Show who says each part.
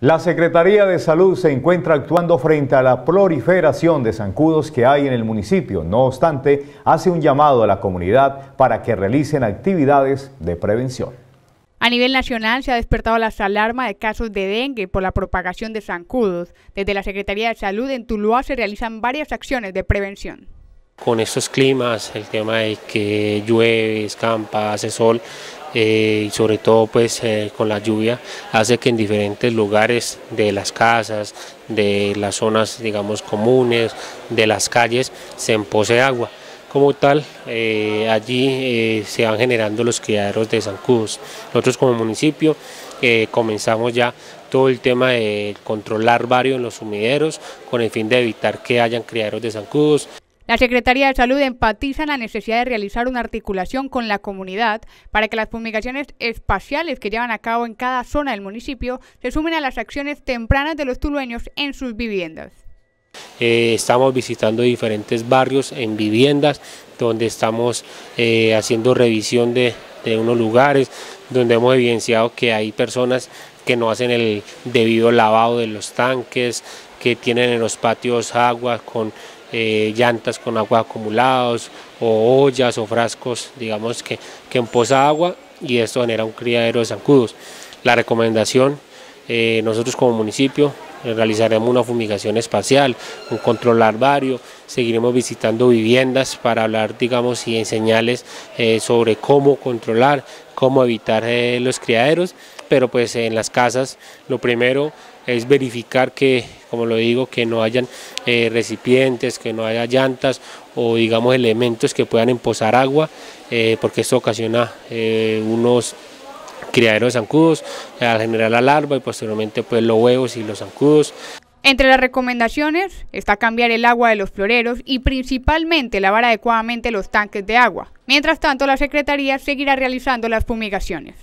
Speaker 1: La Secretaría de Salud se encuentra actuando frente a la proliferación de zancudos que hay en el municipio. No obstante, hace un llamado a la comunidad para que realicen actividades de prevención.
Speaker 2: A nivel nacional se ha despertado la alarma de casos de dengue por la propagación de zancudos. Desde la Secretaría de Salud en Tuluá se realizan varias acciones de prevención.
Speaker 3: Con estos climas, el tema de que llueve, escampa, hace sol, eh, y sobre todo pues eh, con la lluvia hace que en diferentes lugares de las casas, de las zonas digamos comunes, de las calles se empose agua. Como tal, eh, allí se van generando los criaderos de zancudos. Nosotros como municipio comenzamos ya todo el tema de controlar varios en los sumideros con el fin de evitar que hayan criaderos de zancudos.
Speaker 2: La Secretaría de Salud empatiza la necesidad de realizar una articulación con la comunidad para que las fumigaciones espaciales que llevan a cabo en cada zona del municipio se sumen a las acciones tempranas de los tulueños en sus viviendas.
Speaker 3: Eh, estamos visitando diferentes barrios en viviendas donde estamos eh, haciendo revisión de, de unos lugares donde hemos evidenciado que hay personas que no hacen el debido lavado de los tanques, que tienen en los patios agua con eh, llantas con agua acumulados o ollas o frascos, digamos que, que agua y esto genera un criadero de zancudos. La recomendación, eh, nosotros como municipio eh, realizaremos una fumigación espacial, un control larvario, seguiremos visitando viviendas para hablar, digamos, y enseñarles sobre cómo controlar, cómo evitar los criaderos, pero pues en las casas lo primero es verificar que, como lo digo, que no hayan eh, recipientes, que no haya llantas o digamos elementos que puedan emposar agua, eh, porque esto ocasiona eh, unos criaderos de zancudos, al generar la larva y posteriormente pues los huevos y los zancudos.
Speaker 2: Entre las recomendaciones está cambiar el agua de los floreros y principalmente lavar adecuadamente los tanques de agua. Mientras tanto, la Secretaría seguirá realizando las fumigaciones.